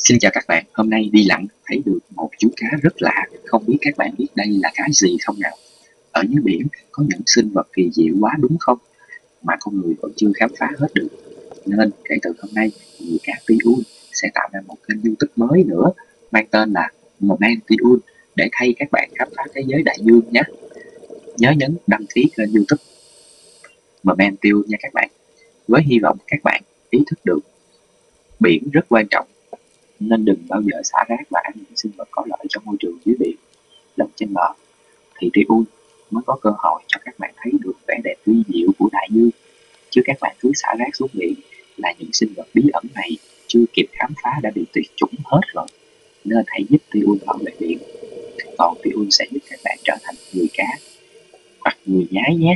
Xin chào các bạn, hôm nay đi lặn thấy được một chú cá rất lạ, không biết các bạn biết đây là cá gì không nào? Ở dưới biển có những sinh vật kỳ diệu quá đúng không? Mà con người vẫn chưa khám phá hết được. Nên kể từ hôm nay, người cá Tiun sẽ tạo ra một kênh youtube mới nữa, mang tên là Moment Tiun để thay các bạn khám phá thế giới đại dương nhé. Nhớ nhấn đăng ký kênh youtube Moment Tiun nha các bạn. Với hy vọng các bạn ý thức được biển rất quan trọng nên đừng bao giờ xả rác và ăn những sinh vật có lợi cho môi trường dưới biển lẫn trên bờ, thì Triun mới có cơ hội cho các bạn thấy được vẻ đẹp vi diệu của đại dương. Chứ các bạn cứ xả rác xuống biển là những sinh vật bí ẩn này chưa kịp khám phá đã bị tuyệt chủng hết rồi. Nên hãy giúp Triun bảo vệ biển. Còn Triun sẽ giúp các bạn trở thành người cá hoặc người nhái nhé.